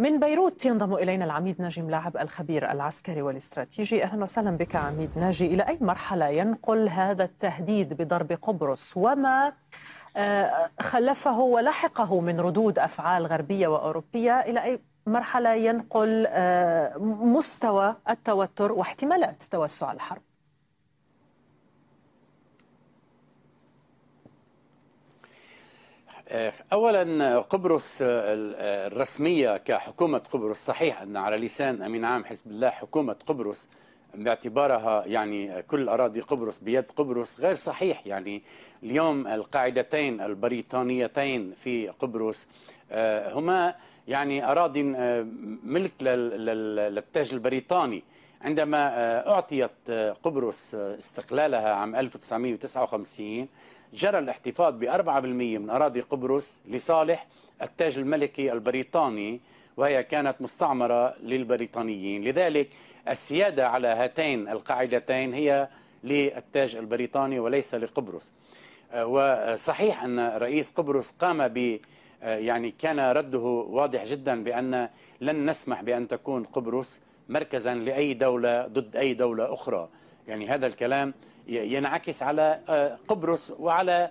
من بيروت ينضم إلينا العميد ناجي ملاعب الخبير العسكري والاستراتيجي. أهلا وسهلا بك عميد ناجي. إلى أي مرحلة ينقل هذا التهديد بضرب قبرص؟ وما خلفه ولحقه من ردود أفعال غربية وأوروبية؟ إلى أي مرحلة ينقل مستوى التوتر واحتمالات توسع الحرب؟ اولا قبرص الرسمية كحكومة قبرص صحيح أن على لسان أمين عام حزب الله حكومة قبرص باعتبارها يعني كل أراضي قبرص بيد قبرص غير صحيح يعني اليوم القاعدتين البريطانيتين في قبرص هما يعني أراضي ملك للتاج البريطاني. عندما أعطيت قبرص استقلالها عام 1959 جرى الاحتفاظ ب 4% من أراضي قبرص لصالح التاج الملكي البريطاني وهي كانت مستعمرة للبريطانيين، لذلك السيادة على هاتين القاعدتين هي للتاج البريطاني وليس لقبرص. وصحيح أن رئيس قبرص قام ب يعني كان رده واضح جدا بأن لن نسمح بأن تكون قبرص مركزا لأي دولة ضد أي دولة أخرى، يعني هذا الكلام ينعكس على قبرص وعلى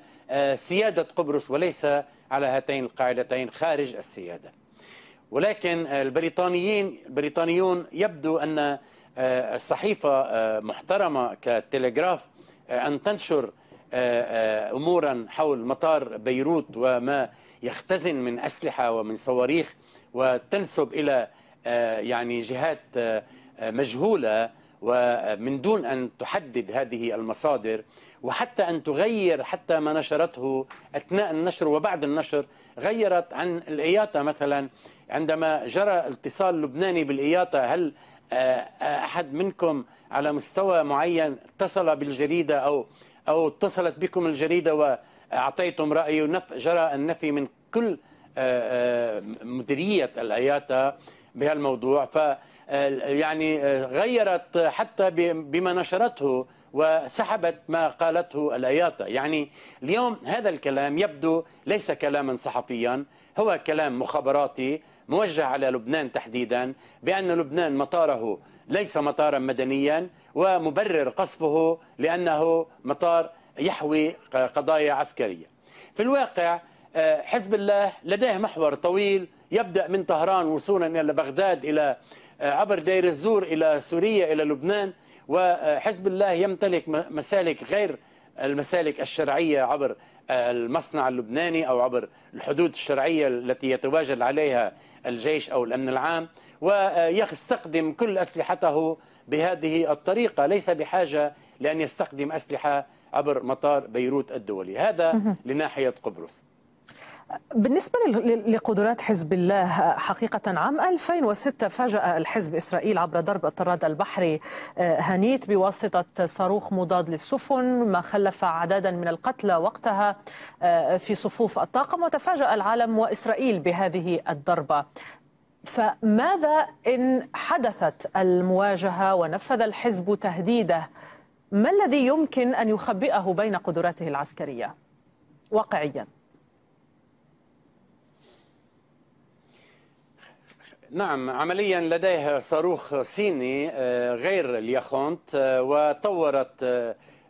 سيادة قبرص وليس على هاتين القاعدتين خارج السيادة. ولكن البريطانيين البريطانيون يبدو أن صحيفة محترمة كالتلغراف أن تنشر أمورا حول مطار بيروت وما يختزن من أسلحة ومن صواريخ وتنسب إلى يعني جهات مجهولة ومن دون أن تحدد هذه المصادر وحتى أن تغير حتى ما نشرته أثناء النشر وبعد النشر غيرت عن الاياتا مثلا. عندما جرى اتصال لبناني بالاياتا هل أحد منكم على مستوى معين اتصل بالجريدة أو أو اتصلت بكم الجريدة وأعطيتم رأي؟ جرى النفي من كل مديرية الاياتا بهالموضوع. ف يعني غيرت حتى بما نشرته وسحبت ما قالته الاياتا يعني اليوم هذا الكلام يبدو ليس كلاما صحفيا هو كلام مخابراتي موجه على لبنان تحديدا بأن لبنان مطاره ليس مطارا مدنيا ومبرر قصفه لأنه مطار يحوي قضايا عسكرية. في الواقع حزب الله لديه محور طويل يبدأ من طهران وصولا إلى بغداد إلى عبر دير الزور إلى سوريا إلى لبنان وحزب الله يمتلك مسالك غير المسالك الشرعية عبر المصنع اللبناني أو عبر الحدود الشرعية التي يتواجد عليها الجيش أو الأمن العام ويستخدم كل أسلحته بهذه الطريقة. ليس بحاجة لأن يستخدم أسلحة عبر مطار بيروت الدولي. هذا لناحية قبرص. بالنسبة لقدرات حزب الله حقيقة عام 2006 فاجأ الحزب إسرائيل عبر ضرب الطراد البحري هنيت بواسطة صاروخ مضاد للسفن ما خلف عددا من القتلى وقتها في صفوف الطاقم وتفاجأ العالم وإسرائيل بهذه الضربة. فماذا إن حدثت المواجهة ونفذ الحزب تهديده؟ ما الذي يمكن أن يخبئه بين قدراته العسكرية؟ واقعياً؟ نعم عمليا لديه صاروخ صيني غير الياخونت وطورت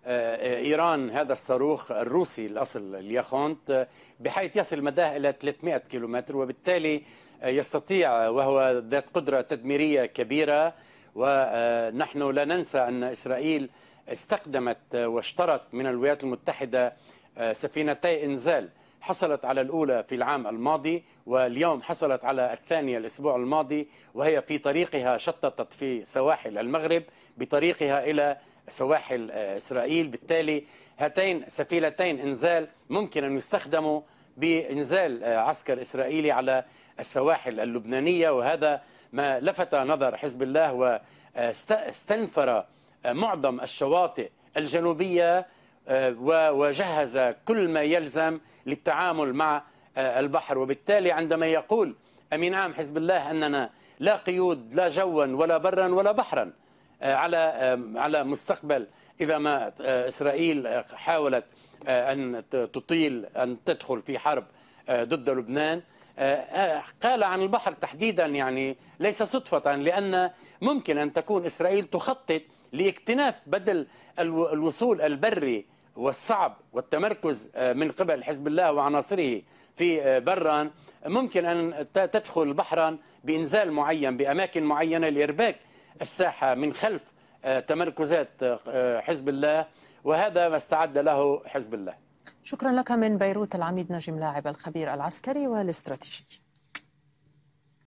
إيران هذا الصاروخ الروسي الأصل الياخونت بحيث يصل مداه إلى 300 كيلومتر وبالتالي يستطيع وهو ذات قدرة تدميرية كبيرة ونحن لا ننسى أن إسرائيل استخدمت واشترت من الولايات المتحدة سفينتي إنزال. حصلت على الأولى في العام الماضي واليوم حصلت على الثانية الأسبوع الماضي وهي في طريقها شططت في سواحل المغرب بطريقها إلى سواحل إسرائيل. بالتالي هاتين سفينتين إنزال ممكن أن يستخدموا بإنزال عسكر إسرائيلي على السواحل اللبنانية. وهذا ما لفت نظر حزب الله واستنفر معظم الشواطئ الجنوبية وجهز كل ما يلزم للتعامل مع البحر. وبالتالي عندما يقول أمين عام حزب الله أننا لا قيود لا جوا ولا برا ولا بحرا على على مستقبل إذا ما إسرائيل حاولت أن تطيل أن تدخل في حرب ضد لبنان قال عن البحر تحديدا يعني ليس صدفة لأن ممكن أن تكون إسرائيل تخطط لاكتناف بدل الوصول البري والصعب والتمركز من قبل حزب الله وعناصره في برا ممكن أن تدخل بحرا بإنزال معين بأماكن معينة لإرباك الساحة من خلف تمركزات حزب الله. وهذا ما استعد له حزب الله. شكرا لك من بيروت العميد نجم لاعب الخبير العسكري والإستراتيجي.